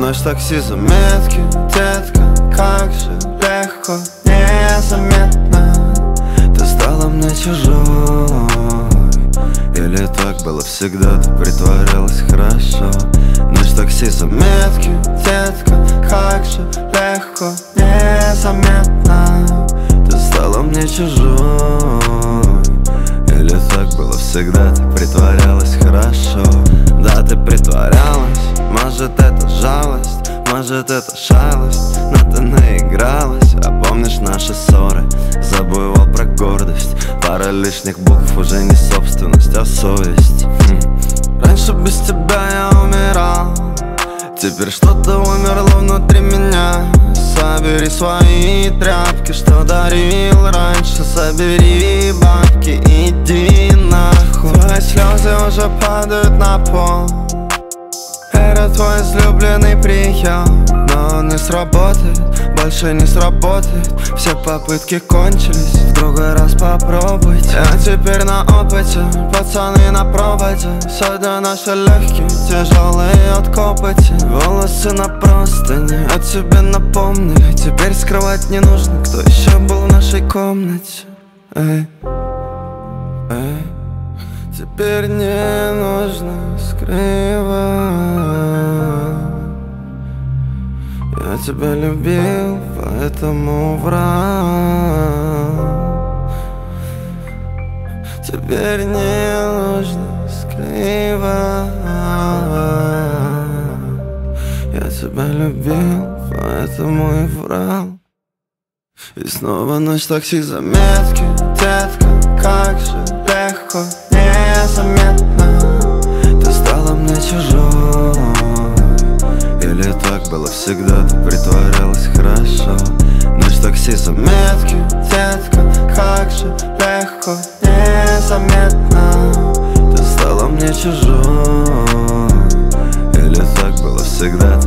Ночь такси заметки, детка Как же легко, незаметно. Ты стала мне чужой Или так было всегда, ты притворялась хорошо. Ночь такси заметки, детка Как же легко, незаметно. Ты стала мне чужой Или так было всегда, ты притворялась хорошо. Да, ты притворялась может это жалость, может это шалость Но ты наигралась, а помнишь наши ссоры? Забывал про гордость. Пара лишних букв уже не собственность, а совесть. Хм. Раньше без тебя я умирал. Теперь что-то умерло внутри меня. Собери свои тряпки, что дарил раньше. Собери бабки, иди нахуй. Твои слезы уже падают на пол твой излюбленный прием Но он не сработает, больше не сработает. Все попытки кончились, в другой раз попробуйте. Я теперь на опыте, пацаны на проводе. Сегодня наши легкие, тяжелые от копоти. Волосы на простыне, о тебе напомнили. Теперь скрывать не нужно, кто еще был в нашей комнате. Эй, эй Теперь не нужно скрывать тебя любил, поэтому врал Теперь не нужно скрывать. Я тебя любил, поэтому и врал. И снова ночь такси заметки, детка Как же легко, было всегда, ты притворялась хорошо. Ночь такси заметки, детка Как же легко, незаметно. Ты стала мне чужой. Или так было всегда,